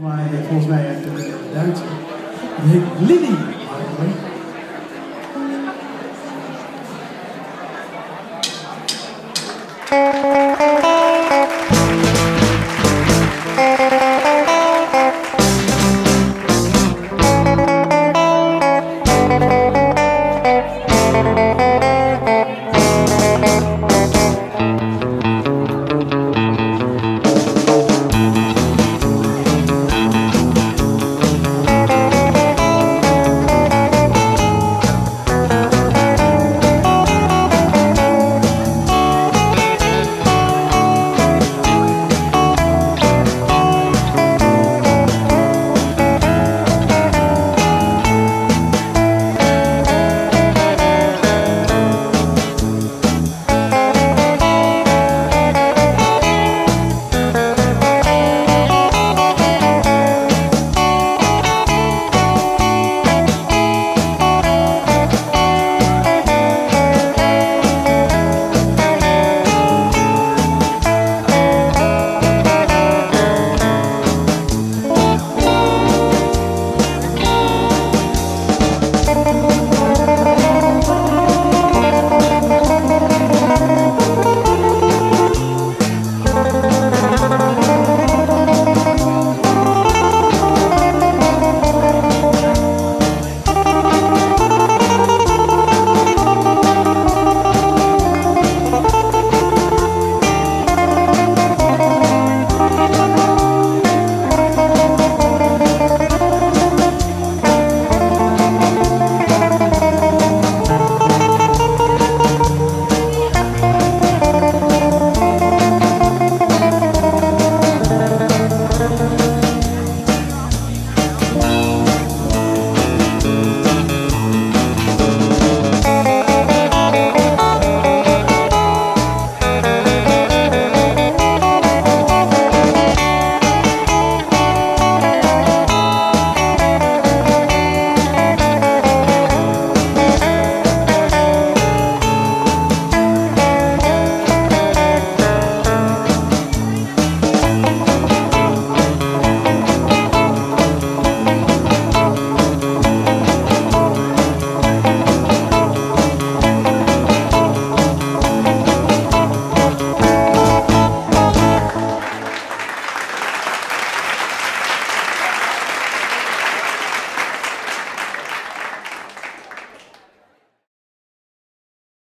Maar eh, volgens mij eh, uit de Duitse. Die heet Lily.